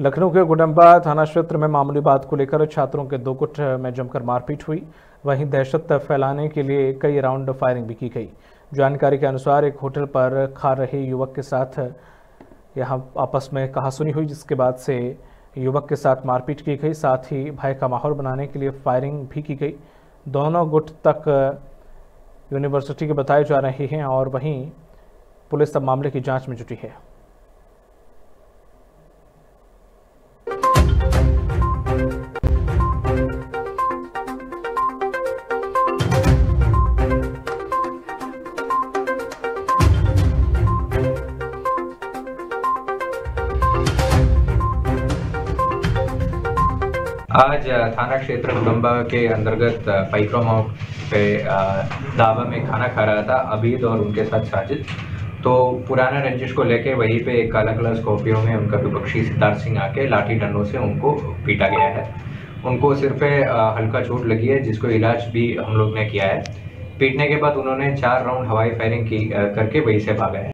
लखनऊ के गुडम्बा थाना क्षेत्र में मामूली बात को लेकर छात्रों के दो गुट में जमकर मारपीट हुई। वहीं दहशत फैलाने के लिए कई राउंड फायरिंग भी की गई। जानकारी के अनुसार एक होटल पर खा रहे युवक के साथ यहाँ आपस में कहासुनी हुई, जिसके बाद से युवक के साथ मारपीट की गई, साथ ही भय का माहौल बनाने के लिए फायरिंग भी की गई। दोनों गुट तक यूनिवर्सिटी के बताए जा रहे हैं और वहीं पुलिस अब मामले की जाँच में जुटी है। आज थाना क्षेत्र गुडम्बा के अंतर्गत पैक्रोमा पे ढाबा में खाना खा रहा था अबीद और उनके साथ साजिद। तो पुराना रंजिश को लेके वहीं पे एक काला कलर स्कॉर्पियो में उनका विपक्षी सिद्धार्थ सिंह आके लाठी डंडों से उनको पीटा गया है। उनको सिर पे हल्का चोट लगी है, जिसको इलाज भी हम लोग ने किया है। पीटने के बाद उन्होंने चार राउंड हवाई फायरिंग की करके वहीं से भागा है।